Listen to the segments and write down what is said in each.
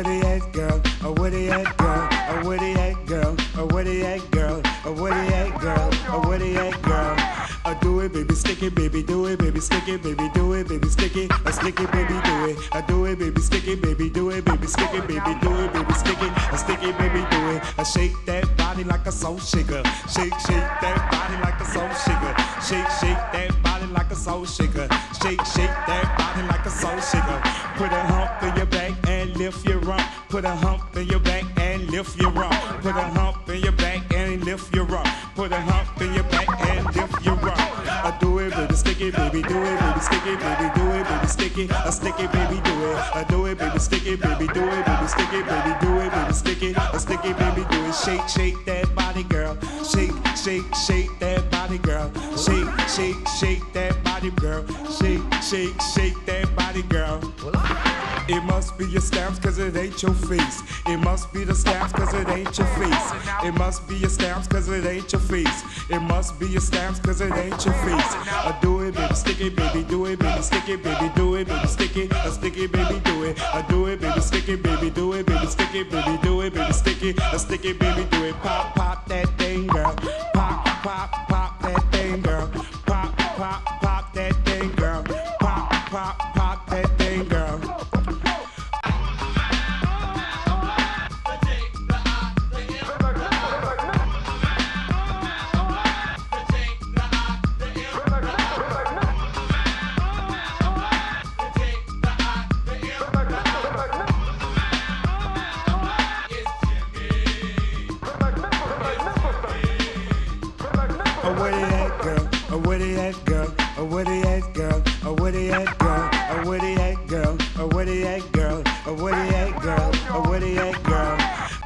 Oh, they at, girl? Oh, where they at, girl? Oh, where they at, girl? Oh, where they at, girl? Oh, where they at, girl? Oh, where they at, girl? I do it, baby, stick it, baby, do it, baby, stick it, baby, do it, baby, stick it, I stick it, baby, do it. I do it, baby, stick it, baby, do it, baby, stick it, baby, do it, baby, do it. I shake that body like a soul shaker, shake, shake that body like a soul shaker, shake, shake that body like a soul shaker, shake, shake that body like a soul shaker. Put a hump in your back and lift your rump. Put a hump in your back and lift your rump. Put a hump in your back and lift your rump. Put a hump in your back it, baby, do it, baby, stick it, baby, do it, baby, stick it. I stick it, baby, do it. I do it, baby, stick it, baby, do it, baby, stick it, baby, do it, baby, stick it. I stick it, baby, do it. Shake, shake that body, girl. Shake, shake, shake that body, girl. Shake, shake, shake that body, girl. Shake, shake, shake that body, girl. It must be your stamps cause it ain't your face. It must be the stamps cause it ain't your face. It must be your stamps cause it ain't your face. It must be your stamps cause it ain't your face. I do it, baby, stick it, baby, do it, baby, stick it, baby, do it, baby, stick it. I stick it, baby, do it. I do it, baby, stick it, baby, do it, baby, stick it, baby, do it, baby, stick it. I stick it, baby, do it. Pop, pop that Oh, where they at, girl? Oh, where they at, girl? Oh, where they at, girl? Oh, where they at, girl? Oh, where they at, girl? Oh, where they at, girl? Oh, where they at, girl? Oh, where they at, girl?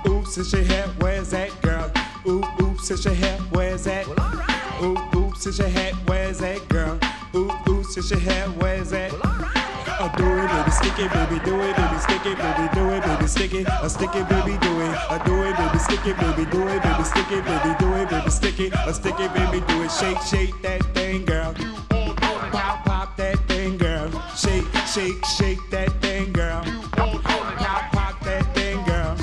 Oops, it's your hair, where's that, girl? Oop, oops, it's your hair, where's that? Oop, oops, it's your hat, where's that, girl? Oop, oops, it's your hair, where's that? I do it, baby, stick it, baby, do it, baby, stick it, baby, do it, baby, stick it, I stick it, baby, do it, I do it, baby, stick it, baby, do it, baby, stick it, baby, do it, baby, stick it, I stick it, baby, do it, shake, shake that thing, girl, pop, pop that thing, girl, shake, shake, shake that thing, girl, pop, pop that thing, girl.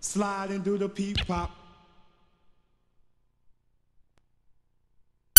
Slide and do the peep pop.